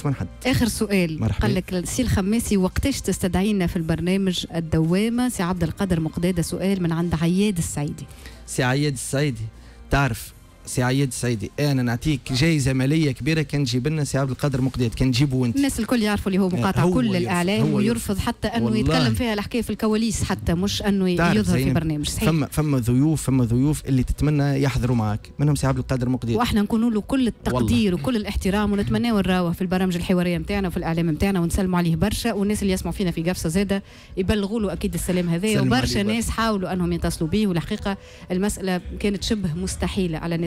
نوقف من حد. آخر سؤال. مرحبا. قال لك السي الخماسي وقتاش تستدعينا في البرنامج الدوامة؟ سي عبد القادر مقداد سؤال من عند عياد السعيدي. سي عياد السعيدي تعرف سي عياد السعيدي أنا نعطيك جايزة مالية كبيرة. كان تجيب لنا سي عبد القادر مقداد. كان تجيبه انت الناس الكل يعرفوا اللي هو مقاطع هو كل الإعلام ويرفض حتى أنه والله. يتكلم فيها الحكاية في الكواليس حتى مش أنه يظهر في برنامج. صحيح. فما فما ضيوف فما ضيوف اللي تتمنى يحضروا معك. منهم سي عبد القادر مقداد. وإحنا نكونوا له كل التقدير وكل الاحترام ونتمناو نراوه في البرامج الحوارية نتاعنا وفي الإعلام نتاعنا ونسلموا عليه برشا. والناس اللي يسمعوا فينا في قفصة زادة يبلغوا له أكيد السلام سلموا وبرشا. ناس حاولوا أنهم يتصلوا به والحقيقة المسألة كانت شبه مستحيلة على